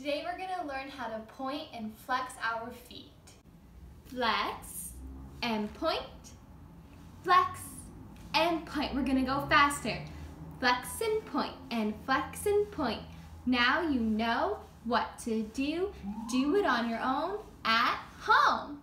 Today we're going to learn how to point and flex our feet. Flex and point, flex and point. We're gonna go faster. Flex and point and flex and point. Now you know what to do. Do it on your own at home.